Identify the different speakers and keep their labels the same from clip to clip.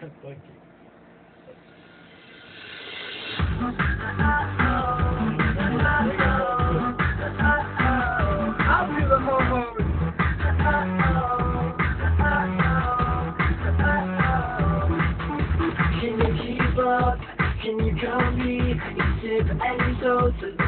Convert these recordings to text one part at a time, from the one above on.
Speaker 1: Thank you.
Speaker 2: Can you keep up? Can you call me? You tip and so to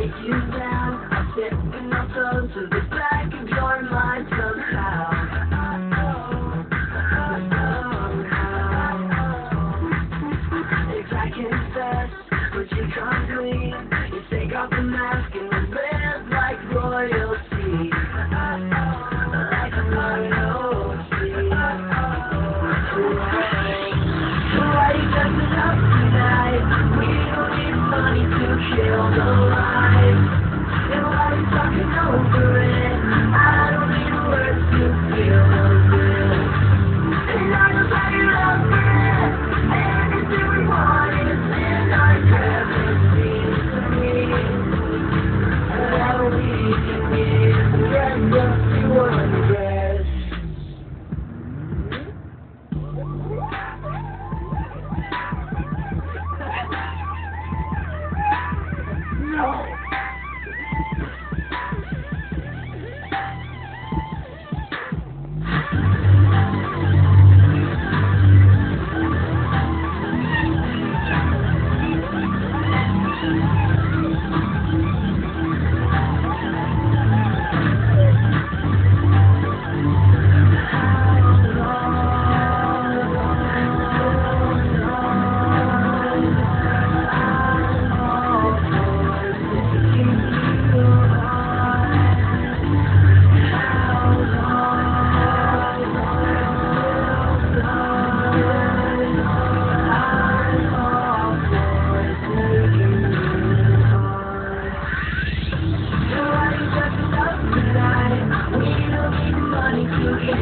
Speaker 2: Thank you.